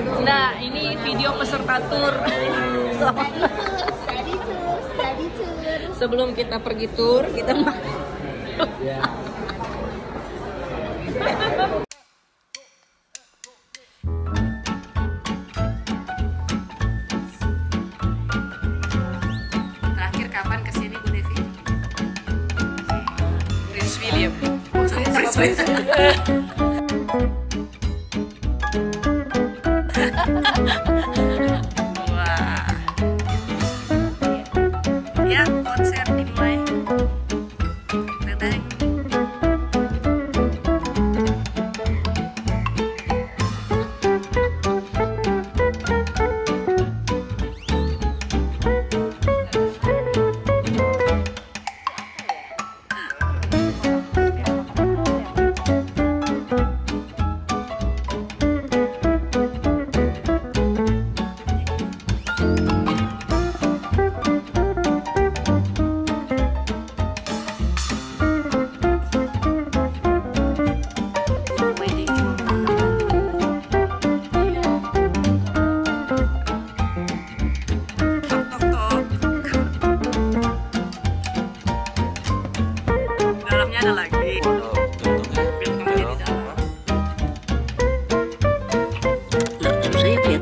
Nah, ini video peserta. Study tour, study tour. Sebelum kita pergi tur, kita makan. Terakhir kapan ke sini Bu Devi? Prince William. Prince William. Bang.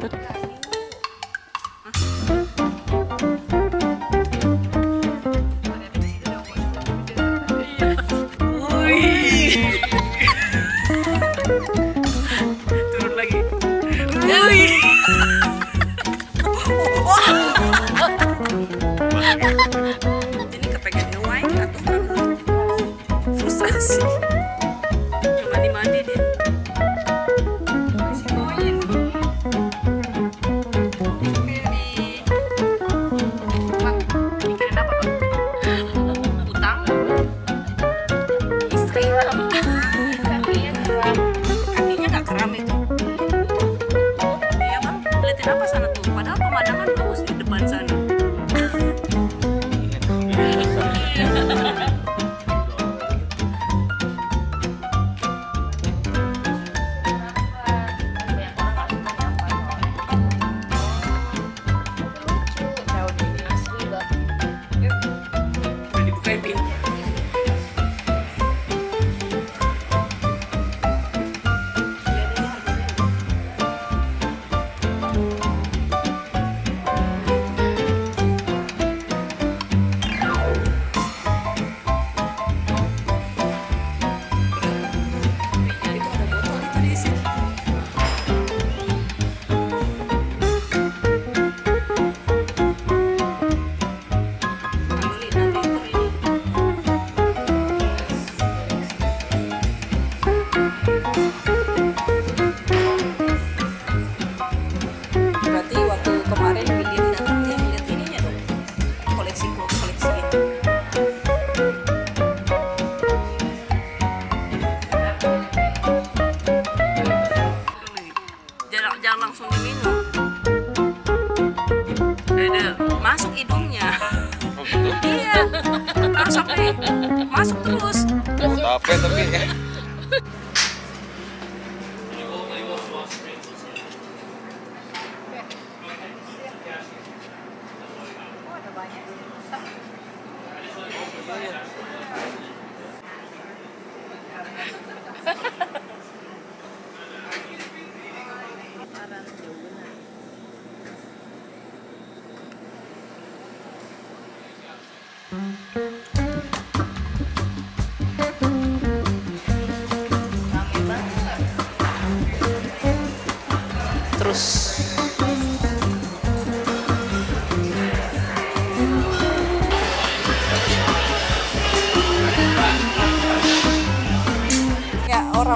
Kelihatan. Turun lagi. Ini kepengen nge-wine atau karena frustrasi? Langsung diminum. Ada masuk hidungnya. Oh gitu? Iya. Harus sampai masuk terus. Tapi Terus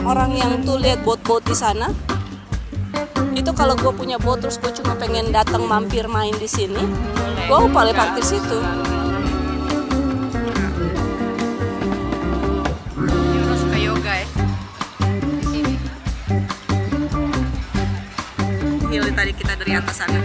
orang-orang yang tuh lihat bot-bot di sana. Itu kalau gue punya bot terus gue cuma pengen datang mampir main di sini gue paling parkir situ. Ya? Tadi kita dari atas sana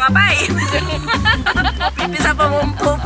ngapain? mau pipis apa mau?